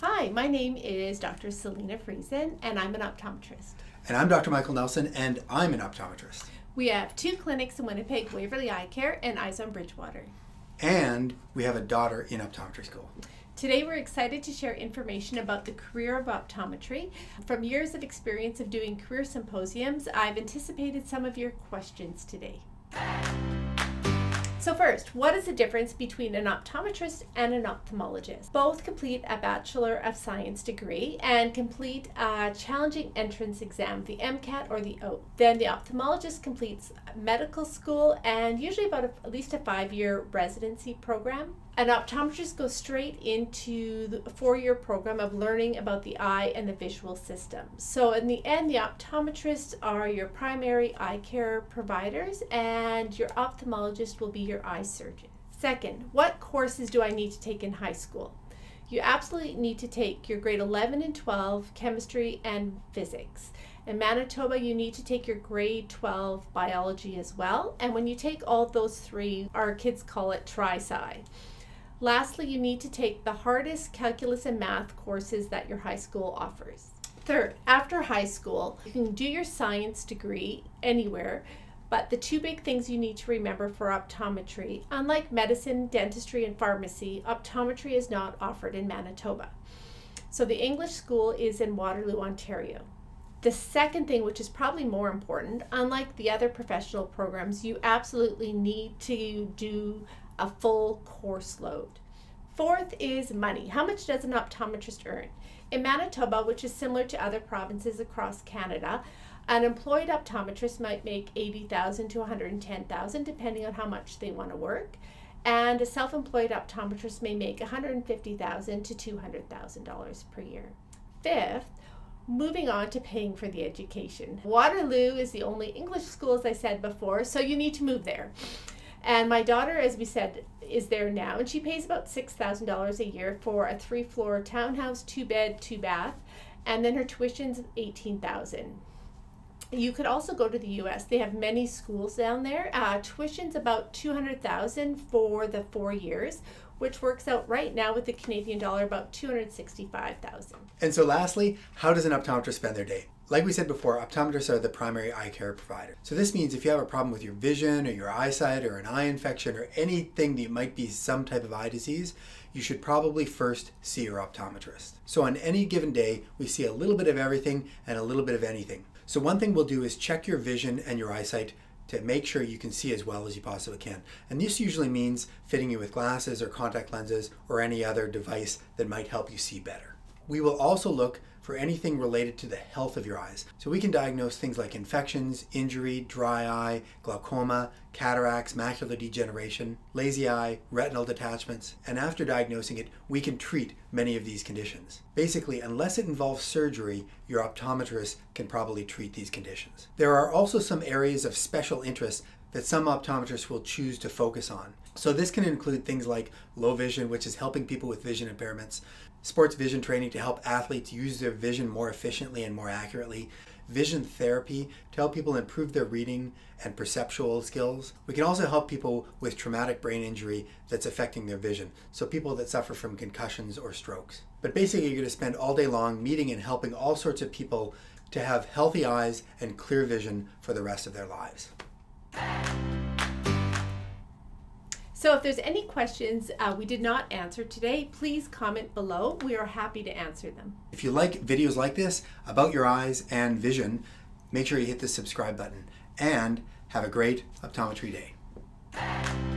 Hi, my name is Dr. Selena Friesen, and I'm an optometrist. And I'm Dr. Michael Nelson, and I'm an optometrist. We have two clinics in Winnipeg, Waverley Eye Care and Eyes on Bridgewater. And we have a daughter in optometry school. Today, we're excited to share information about the career of optometry. From years of experience of doing career symposiums, I've anticipated some of your questions today. So first, what is the difference between an optometrist and an ophthalmologist? Both complete a Bachelor of Science degree and complete a challenging entrance exam, the MCAT or the OAT. Then the ophthalmologist completes medical school and usually about a, at least a five-year residency program. An optometrist goes straight into the four-year program of learning about the eye and the visual system. So in the end, the optometrists are your primary eye care providers and your ophthalmologist will be your eye surgeon. Second, what courses do I need to take in high school? You absolutely need to take your grade 11 and 12 chemistry and physics. In Manitoba, you need to take your grade 12 biology as well. And when you take all those three, our kids call it tri-sci. Lastly, you need to take the hardest calculus and math courses that your high school offers. Third, after high school, you can do your science degree anywhere, but the two big things you need to remember for optometry, unlike medicine, dentistry, and pharmacy, optometry is not offered in Manitoba. So the English school is in Waterloo, Ontario. The second thing, which is probably more important, unlike the other professional programs, you absolutely need to do a full course load. Fourth is money. How much does an optometrist earn? In Manitoba, which is similar to other provinces across Canada, an employed optometrist might make 80,000 to 110,000 depending on how much they want to work, and a self-employed optometrist may make 150,000 to 200,000 dollars per year. Fifth, moving on to paying for the education. Waterloo is the only English school as I said before, so you need to move there. And my daughter, as we said, is there now, and she pays about $6,000 a year for a three floor townhouse, two bed, two bath, and then her tuition's 18000 you could also go to the U.S. They have many schools down there. Uh, tuition's about two hundred thousand for the four years, which works out right now with the Canadian dollar about two hundred sixty-five thousand. And so, lastly, how does an optometrist spend their day? Like we said before, optometrists are the primary eye care provider. So this means if you have a problem with your vision or your eyesight or an eye infection or anything that might be some type of eye disease, you should probably first see your optometrist. So on any given day, we see a little bit of everything and a little bit of anything. So one thing we'll do is check your vision and your eyesight to make sure you can see as well as you possibly can. And this usually means fitting you with glasses or contact lenses or any other device that might help you see better. We will also look for anything related to the health of your eyes. So we can diagnose things like infections, injury, dry eye, glaucoma, cataracts, macular degeneration, lazy eye, retinal detachments, and after diagnosing it, we can treat many of these conditions. Basically, unless it involves surgery, your optometrist can probably treat these conditions. There are also some areas of special interest that some optometrists will choose to focus on. So this can include things like low vision, which is helping people with vision impairments, sports vision training to help athletes use their vision more efficiently and more accurately, vision therapy to help people improve their reading and perceptual skills. We can also help people with traumatic brain injury that's affecting their vision, so people that suffer from concussions or strokes. But basically, you're going to spend all day long meeting and helping all sorts of people to have healthy eyes and clear vision for the rest of their lives. So if there's any questions uh, we did not answer today, please comment below. We are happy to answer them. If you like videos like this about your eyes and vision, make sure you hit the subscribe button and have a great optometry day.